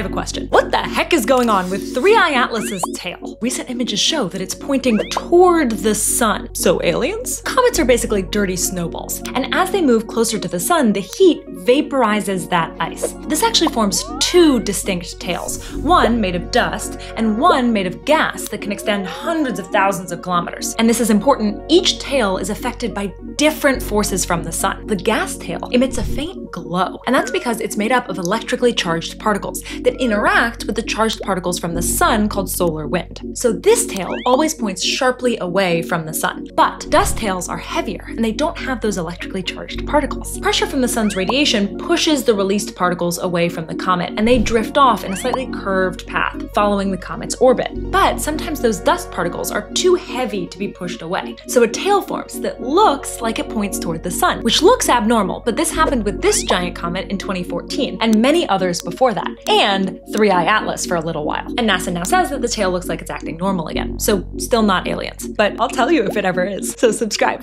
have a question. What the heck is going on with 3I/ATLAS's tail? Recent images show that it's pointing toward the sun. So aliens? Comets are basically dirty snowballs, and as they move closer to the sun, the heat vaporizes that ice. This actually forms two distinct tails, one made of dust and one made of gas that can extend hundreds of thousands of kilometers. And this is important, each tail is affected by different forces from the sun. The gas tail emits a faint glow, and that's because it's made up of electrically charged particles that interact with the charged particles from the sun called solar wind. So this tail always points sharply away from the sun. But dust tails are heavier, and they don't have those electrically charged particles. Pressure from the sun's radiation pushes the released particles away from the comet, and they drift off in a slightly curved path, following the comet's orbit. But sometimes those dust particles are too heavy to be pushed away, so a tail forms that looks like like it points toward the sun, which looks abnormal, but this happened with this giant comet in 2014 and many others before that, and 3i Atlas for a little while. And NASA now says that the tail looks like it's acting normal again, so still not aliens. But I'll tell you if it ever is, so subscribe.